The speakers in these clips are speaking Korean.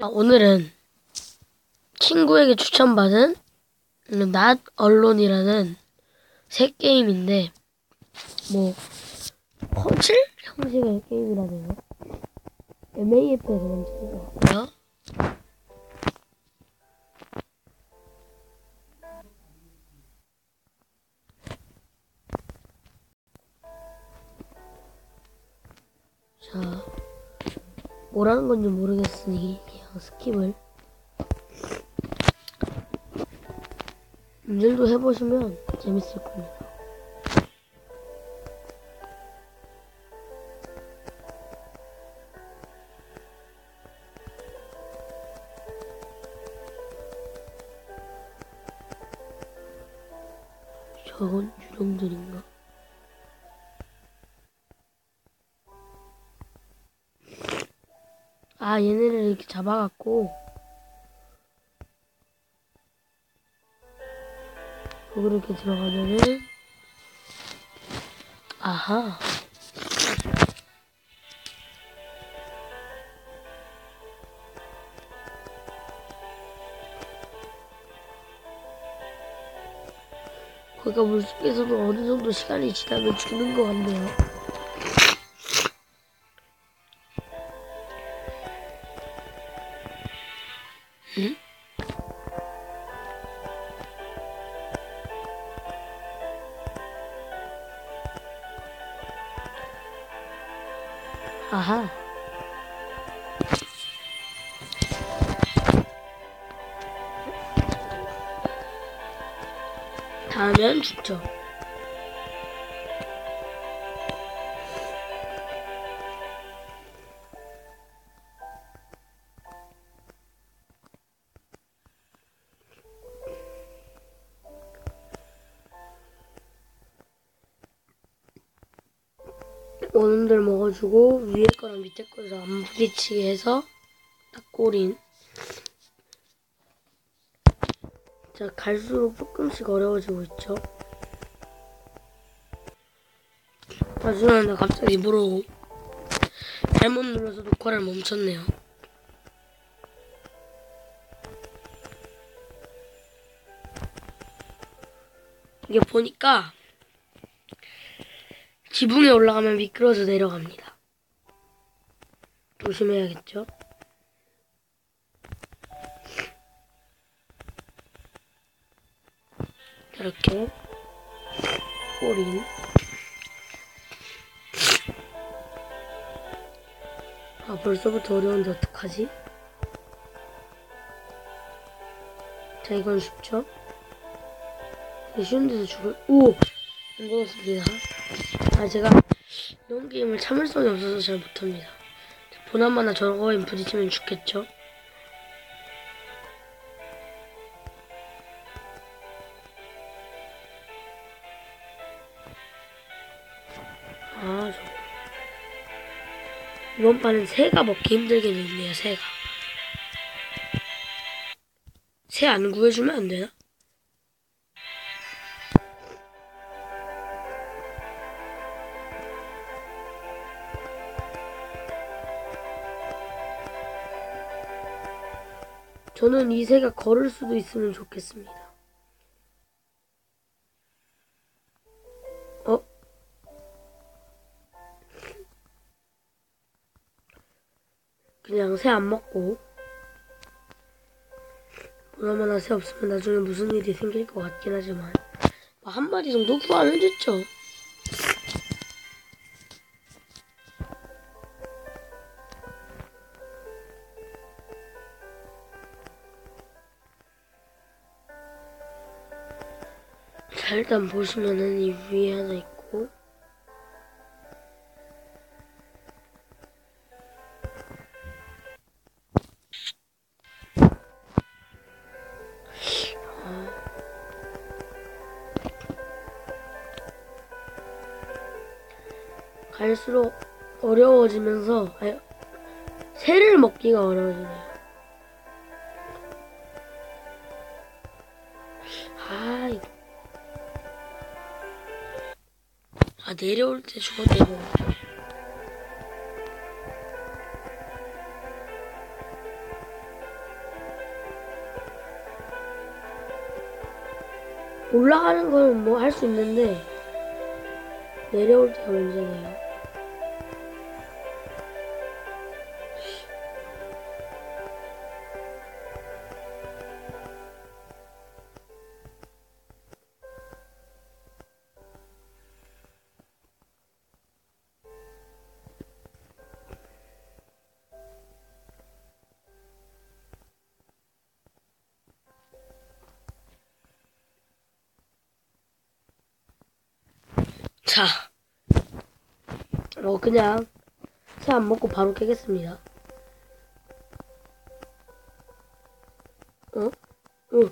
아, 오늘은 친구에게 추천받은 낫 언론이라는 새 게임인데 뭐 퍼즐 형식의 게임이라네요. MAF에서 만든 것 같고요. 자, 뭐라는 건지 모르겠으니 스킵을 문제도 해보시면 재밌을 겁니다. 저건 유령들인가? 아 얘네를 이렇게 잡아갖고 이렇게 들어가면은 아하 거기가 물속에서도 어느 정도 시간이 지나면 죽는 것 같네요. 아하. 닿으면 죽죠. 원음들 먹어주고 위에 거랑 밑에 거에서 안 부딪히게 해서 딱 꼬린. 자 갈수록 조금씩 어려워지고 있죠. 아 죄송합니다 갑자기 입으로 잘못 눌러서 녹화를 멈췄네요. 이게 보니까 지붕에 올라가면 미끄러져 내려갑니다. 조심해야겠죠? 이렇게 꼬린 아 벌써부터 어려운데 어떡하지? 자 이건 쉽죠? 쉬운 데서 죽을 오! 안 죽었습니다. 아 제가 이런 게임을 참을성이 없어서 잘 못합니다. 보나마나 저거에 부딪히면 죽겠죠? 아 저거 이번 판은 새가 먹기 힘들게 있네요 새가 새 안 구해주면 안 되나? 저는 이 새가 걸을 수도 있으면 좋겠습니다. 어? 그냥 새 안 먹고 보나마나 새 없으면 나중에 무슨 일이 생길 것 같긴 하지만 뭐한 마리 정도 구하면 됐죠. 자, 일단 보시면은 이 위에 하나 있고 갈수록 어려워지면서 아니, 새를 먹기가 어려워지네요. 아 내려올 때 저거 내려올 때 올라가는 건 뭐 할 수 있는데 내려올 때가 문제네요. 자, 어 그냥 새 안 먹고 바로 깨겠습니다. 어? 어?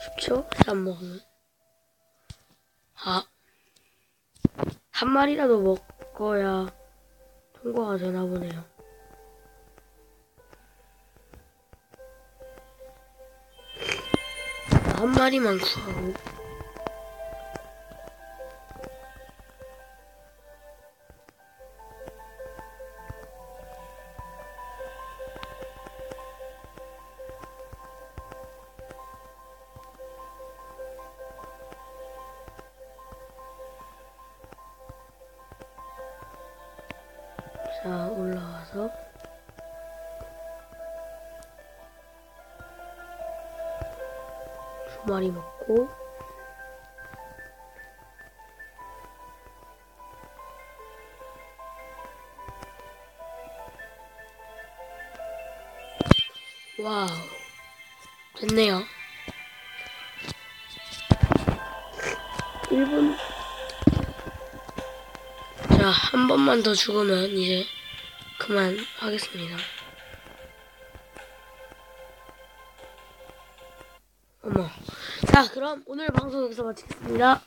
쉽죠? 새 안 먹으면. 아, 한 마리라도 먹어야 통과가 되나 보네요. 한 마리만 구하고. 자 올라와서 두 마리 먹고. 와우. 됐네요. 1분 자한 번만 더 죽으면 이제 그만 하겠습니다 자 그럼 오늘 방송 여기서 마치겠습니다